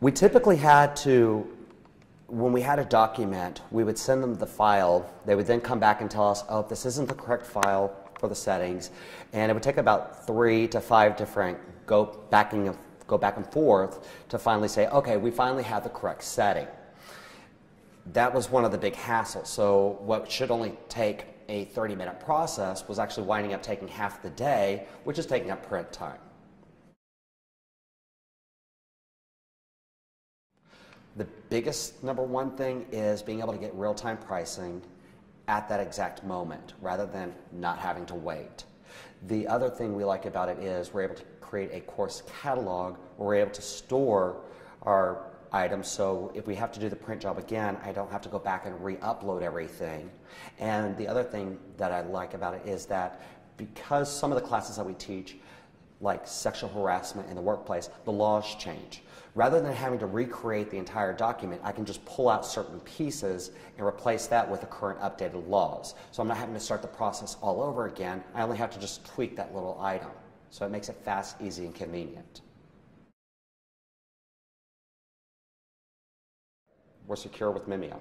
We typically had to, when we had a document, we would send them the file. They would then come back and tell us, oh, this isn't the correct file for the settings. And it would take about three to five different go, backing, go back and forth to finally say, okay, we finally have the correct setting. That was one of the big hassles. So what should only take a 30 minute process was actually winding up taking half the day, which is taking up print time. The biggest number one thing is being able to get real time pricing at that exact moment rather than not having to wait. The other thing we like about it is we're able to create a course catalog where we're able to store our items so if we have to do the print job again, I don't have to go back and re-upload everything. And the other thing that I like about it is that because some of the classes that we teach, like sexual harassment in the workplace, the laws change. Rather than having to recreate the entire document, I can just pull out certain pieces and replace that with the current updated laws. So I'm not having to start the process all over again. I only have to just tweak that little item. So it makes it fast, easy, and convenient. We're secure with Mimeo.